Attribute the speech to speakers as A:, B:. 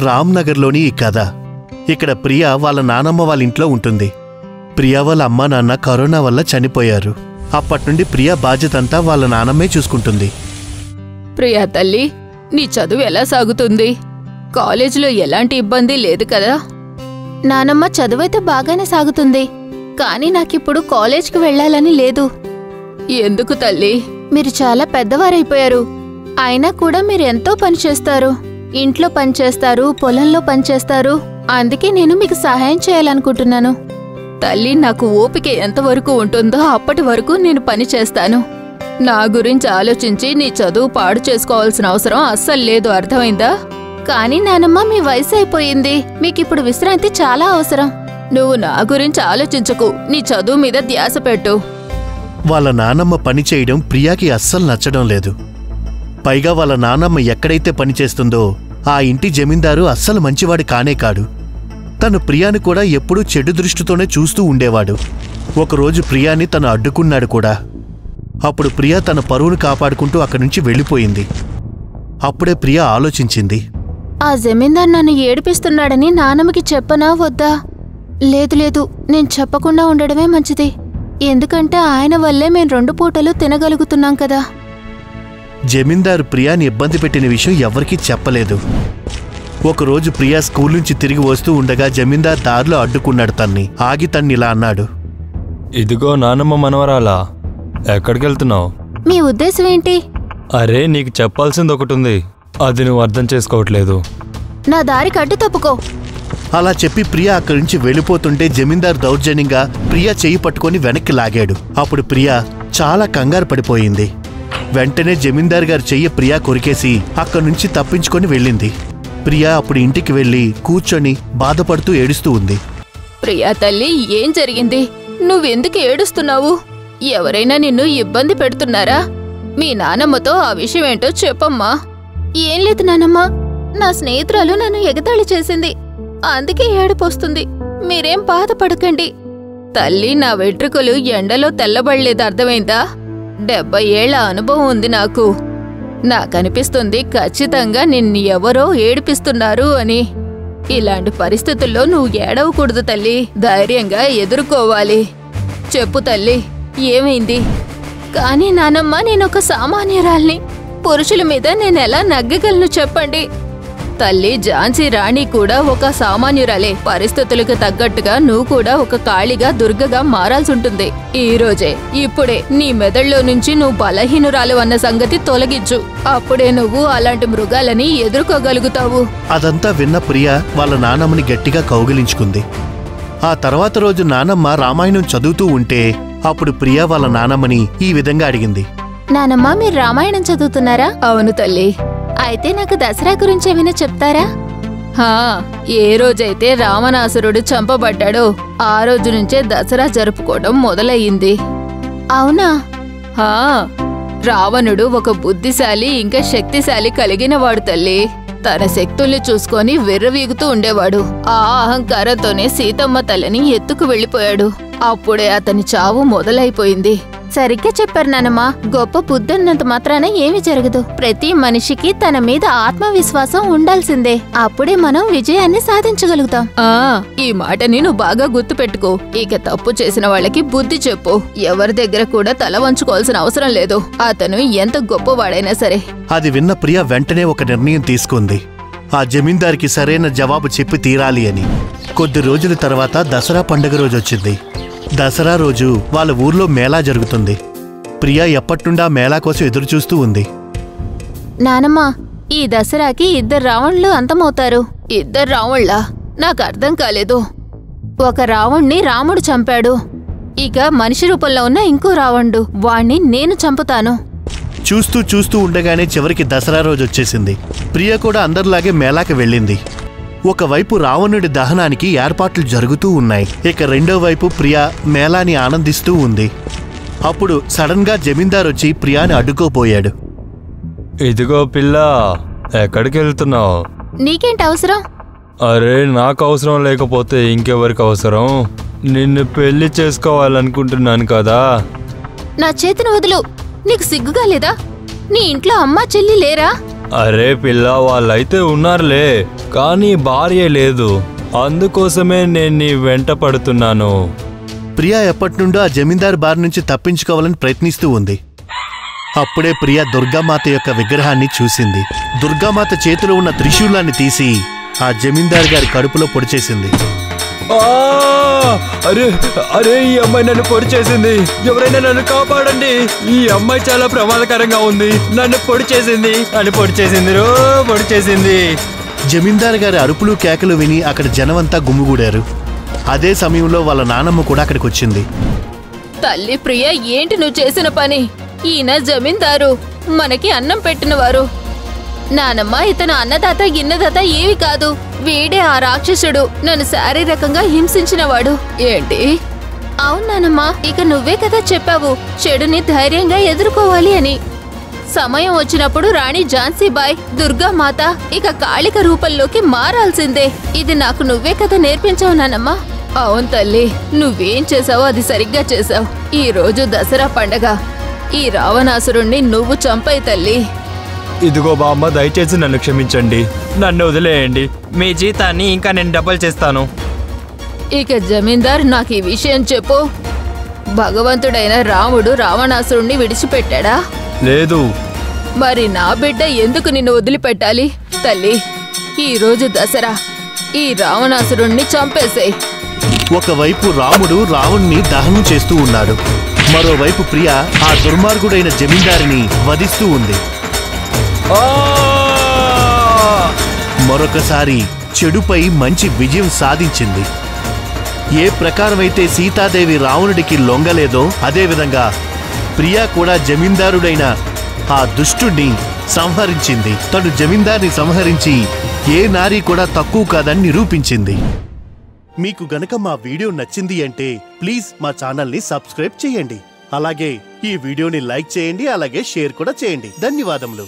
A: రామ్నగర్లోని ఈ కథ. ఇక్కడ ప్రియ వాళ్ళ నానమ్మ వాళ్ళ ఇంట్లో ఉంటుంది. ప్రియ వాళ్ళ అమ్మా నాన్న కరోనా వల్ల చనిపోయారు. అప్పటి నుండి ప్రియ బాధ్యత అంతా వాళ్ళ నానమ్మే చూసుకుంటుంది.
B: ప్రియా తల్లి నీ చదువు ఎలా సాగుతుంది? కాలేజీలో ఎలాంటి ఇబ్బంది లేదు కదా? నానమ్మ చదువైతే బాగానే సాగుతుంది. కానీ నాకిప్పుడు కాలేజ్కి వెళ్ళాలని లేదు. ఎందుకు తల్లి? మీరు చాలా పెద్దవారైపోయారు. అయినా కూడా మీరు ఎంతో పని చేస్తారు. ఇంట్లో పని చేస్తారు పొలంలో పని చేస్తారు అందుకే నేను మీకు సహాయం చేయాలనుకుంటున్నాను. తల్లి నాకు ఓపిక ఎంతవరకు ఉంటుందో అప్పటి వరకు నేను పని చేస్తాను. నా గురించి ఆలోచించి నీ చదువు పాడు చేసుకోవాల్సిన అవసరం అస్సలు లేదు అర్థమైందా? కానీ నానమ్మ మీ వయసు అయిపోయింది. మీకిప్పుడు విశ్రాంతి చాలా అవసరం. నువ్వు నా గురించి ఆలోచించకు. నీ చదువు మీద ధ్యాస పెట్టు.
A: వాళ్ళ నానమ్మ పని చేయడం ప్రియాకి అస్సలు నచ్చడం లేదు. పైగా వాళ్ళ నానమ్మ ఎక్కడైతే పని చేస్తుందో ఆ ఇంటి జమీందారు అస్సలు మంచివాడు కానే కాడు. తను ప్రియాని కూడా ఎప్పుడూ చెడు దృష్టితోనే చూస్తూ ఉండేవాడు. ఒకరోజు ప్రియాని తను అడ్డుకున్నాడు కూడా. అప్పుడు ప్రియా తన పరువును కాపాడుకుంటూ అక్కడి నుంచి వెళ్ళిపోయింది. అప్పుడే ప్రియా ఆలోచించింది.
B: ఆ జమీందార్ నన్ను ఏడిపిస్తున్నాడని నానమ్మకి చెప్పనా వద్దా? లేదు లేదు నేను చెప్పకుండా ఉండడమే మంచిది. ఎందుకంటే ఆయన వల్లే మేం రెండు పూటలు తినగలుగుతున్నాం కదా.
A: జమీందారు ప్రియాని ఇబ్బంది పెట్టిన విషయం ఎవరికీ చెప్పలేదు. ఒకరోజు ప్రియా స్కూల్ నుంచి తిరిగి వస్తూ ఉండగా జమీందార్ దారిలో అడ్డుకున్నాడు తన్ని. ఆగి తన్ని ఇలా అన్నాడు.
C: ఇదిగో నానమ్మ మనవరాలా ఎక్కడికి వెళ్తున్నావు
B: మీ ఉద్దేశం ఏంటి?
C: అరే నీకు చెప్పాల్సింది ఒకటి ఉంది అది నువ్వు అర్థం చేసుకోవట్లేదు.
B: నా దారి కట్టు తప్పుకో.
A: అలా చెప్పి ప్రియా అక్కడి నుంచి వెళ్ళిపోతుంటే జమీందార్ దౌర్జన్యంగా ప్రియా చెయ్యి పట్టుకొని వెనక్కి లాగాడు. అప్పుడు ప్రియా చాలా కంగారు పడిపోయింది. వెంటనే జమీందార్ గారి చెయ్యి ప్రియా కొరికేసి అక్కడి నుంచి తప్పించుకొని వెళ్ళింది. ప్రియా అప్పుడు ఇంటికి వెళ్ళి కూర్చొని బాధపడుతూ ఏడుస్తూ ఉంది.
B: ప్రియా తల్లి ఏం జరిగింది? నువ్వెందుకు ఏడుస్తున్నావు? ఎవరైనా నిన్ను ఇబ్బంది పెడుతున్నారా? మీ నానమ్మతో ఆ విషయం ఏంటో చెప్పమ్మా. ఏం లేదు నానమ్మ. నా స్నేహితురాలు నన్ను ఎగతాళి చేసింది. అందుకే ఏడుపొస్తుంది. మీరేం బాధపడకండి. తల్లి నా వెంట్రుకలు ఎండలో తెల్లబడలేదు అర్థమైందా? డెబ్బై ఏళ్ళ అనుభవం ఉంది నాకు. నాకనిపిస్తుంది ఖచ్చితంగా నిన్ను ఎవరో ఏడిపిస్తున్నారు అని. ఇలాంటి పరిస్థితుల్లో నువ్వు ఏడవకూడదు తల్లి. ధైర్యంగా ఎదుర్కోవాలి. చెప్పు తల్లి ఏమైంది? కానీ నానమ్మ నేనొక సామాన్యురాల్ని. పురుషుల మీద నేనెలా నగ్గగలను చెప్పండి? తల్లి ఝాన్సీ రాణి కూడా ఒక సామాన్యురాలే. పరిస్థితులకు తగ్గట్టుగా నువ్వు కూడా ఒక కాళిగా దుర్గగా మారాల్సి ఉంటుంది ఈ రోజే ఇప్పుడే నీ మెదడులో నుంచి నువ్వు బలహీనురాలు అన్న సంగతి తొలగించు అప్పుడే నువ్వు అలాంటి మృగాలని ఎదుర్కోగలుగుతావు.
A: అదంతా విన్న ప్రియా వాళ్ళ నానమ్మని గట్టిగా కౌగిలించుకుంది. ఆ తర్వాత రోజు నానమ్మ రామాయణం చదువుతూ ఉంటే అప్పుడు ప్రియా వాళ్ళ నానమ్మని ఈ విధంగా అడిగింది.
B: నానమ్మ మీరు రామాయణం చదువుతున్నారా? అవును తల్లి. అయితే నాకు దసరా గురించి ఏమైనా చెప్తారా? హా ఏ రోజైతే రావణాసురుడు చంపబడ్డాడో ఆ రోజు నుంచే దసరా జరుపుకోవడం మొదలయ్యింది. అవునా? హా రావణుడు ఒక బుద్ధిశాలి ఇంకా శక్తిశాలి కలిగినవాడు తల్లి. తన శక్తుల్ని చూసుకొని విర్రవీగుతూ ఉండేవాడు. ఆ అహంకారంతోనే సీతమ్మ తల్లిని ఎత్తుకు వెళ్ళిపోయాడు. అప్పుడే అతని చావు మొదలైపోయింది. సరిగ్గా చెప్పారు నానమ్మ. గొప్ప బుద్ధున్నంత మాత్రాన ఏమీ జరగదు. ప్రతి మనిషికి తన మీద ఆత్మవిశ్వాసం ఉండాల్సిందే. అప్పుడే మనం విజయాన్ని సాధించగలుగుతాం. ఆ ఈ మాటని నువ్వు బాగా గుర్తుపెట్టుకో. ఇక తప్పు చేసిన వాళ్ళకి బుద్ధి చెప్పు. ఎవరి దగ్గర కూడా తల వంచుకోవాల్సిన అవసరం లేదు. అతను ఎంత గొప్పవాడైనా సరే.
A: అది విన్న ప్రియ వెంటనే ఒక నిర్ణయం తీసుకుంది. ఆ జమీందారికి సరైన జవాబు చెప్పి తీరాలి అని. కొద్ది రోజుల తర్వాత దసరా పండుగ రోజు వచ్చింది. దసరా రోజు వాళ్ళ ఊర్లో మేళా జరుగుతుంది. ప్రియా ఎప్పటినుండా మేళా కోసం ఎదురు చూస్తూ ఉంది.
B: నానమ్మ ఈ దసరాకి ఇద్దరు రావణులు అంతమవుతారు. ఇద్దరు రావణులా? నాకు అర్థం కాలేదు. ఒక రావణ్ణి రాముడు చంపాడు. ఇక మనిషి రూపంలో ఉన్న ఇంకో రావణుడు వాణ్ణి నేను చంపుతాను.
A: చూస్తూ చూస్తూ ఉండగానే చివరికి దసరా రోజు వచ్చేసింది. ప్రియ కూడా అందరిలాగే మేళాకి వెళ్ళింది. ఒకవైపు రావణుడి దహనానికి ఏర్పాట్లు జరుగుతూ ఉన్నాయి. ఇక రెండో వైపు ప్రియ మేళాని ఆనందిస్తూ ఉంది. అప్పుడు సడన్గా జమీందార్ వచ్చి ప్రియాని అడ్డుకోపోయాడు
C: ఇదిగో పిల్ల ఎక్కడికి వెళ్తున్నావు
B: నీకేంటి అవసరం?
C: అరే నాకు అవసరం లేకపోతే ఇంకెవరికి అవసరం? నిన్ను పెళ్ళి చేసుకోవాలనుకుంటున్నాను కదా.
B: నా చేతిని వదులు. నీకు సిగ్గుగా లేదా? నీ ఇంట్లో అమ్మా చెల్లి లేరా?
C: అరే పిల్ల వాళ్ళైతే ఉన్నారులే. కానీ భార్య లేదు. అందుకోసమే నేను నీ వెంట పడుతున్నాను.
A: ప్రియా ఎప్పటి నుండో ఆ జమీందారు బారి నుంచి తప్పించుకోవాలని ప్రయత్నిస్తూ ఉంది. అప్పుడే ప్రియా దుర్గామాత యొక్క విగ్రహాన్ని చూసింది. దుర్గామాత చేతిలో ఉన్న త్రిశూలాన్ని తీసి ఆ జమీందారు గారి కడుపులో పొడిచేసింది!
C: అరే అరే ఈ అమ్మాయి నన్ను పొడి చేసింది. ఎవరైనా నన్ను కాపాడండి. ఈ అమ్మాయి చాలా ప్రమాదకరంగా ఉంది. నన్ను పొడి చేసింది. నన్ను పొడి చేసింది రో పొడి చేసింది.
A: జమీందారు గారి అరుపులు కేకలు విని అక్కడ జనమంతా గుమ్ముగూడారు అదే సమయంలో వాళ్ళ నానమ్మ కూడా అక్కడికి వచ్చింది.
B: తల్లి ప్రియ ఏంటి నువ్వు చేసిన పని? ఈయన జమీందారు మనకి అన్నం పెట్టినవారు. నానమ్మ ఇతను అన్నదాత ఇన్నదాత ఏవి కాదు. వీడే ఆ రాక్షసుడు నన్ను శారీరకంగా హింసించినవాడు. ఏంటి? అవును నానమ్మ ఇక నువ్వే కదా చెప్పావు. చెడుని ధైర్యంగా ఎదుర్కోవాలి అని. సమయం వచ్చినప్పుడు రాణి ఝాన్సీబాయ్ దుర్గామాత ఇక కాళిక రూపంలోకి మారాల్సిందే. ఇది నాకు నువ్వే కదా నేర్పించావు నానమ్మ. అవును తల్లి నువ్వేం చేసావో అది సరిగ్గా చేసావు ఈ రోజు దసరా పండగ. ఈ రావణాసురుణ్ణి నువ్వు చంపాయి తల్లి.
C: ఇదిగో బామ్మ దయచేసి నన్ను క్షమించండి. నన్ను వదిలేయండి. మీ జీతాన్ని ఇంకా నేను డబల్ చేస్తాను.
B: ఇక జమీందార్ నాకు ఈ విషయం చెప్పు. భగవంతుడైన రాముడు రావణాసురుణ్ణి విడిచిపెట్టాడా?
C: లేదు.
B: మరి నా బిడ్డ ఎందుకు నిన్ను వదిలిపెట్టాలి? తల్లి ఈ రోజు దసరా. ఈ రావణాసురుణ్ణి చంపేసేయ్.
A: ఒకవైపు రాముడు రావణ్ణి దహనం చేస్తూ ఉన్నాడు. మరోవైపు ప్రియ ఆ దుర్మార్గుడైన జమీందారిని వధిస్తూ ఉంది! మరొకసారి చెడుపై మంచి విజయం సాధించింది. ఏ ప్రకారమైతే సీతాదేవి రావణుడికి లొంగలేదో అదేవిధంగా ప్రియా కూడా జమీందారుడైన ఆ దుష్టుణ్ణి సంహరించింది. తను జమీందార్ని సంహరించి ఏ నారీ కూడా తక్కువ కాదని నిరూపించింది. మీకు గనక మా వీడియో నచ్చింది అంటే ప్లీజ్ మా ఛానల్ని సబ్స్క్రైబ్ చేయండి. అలాగే ఈ వీడియోని లైక్ చేయండి అలాగే షేర్ కూడా చేయండి. ధన్యవాదములు.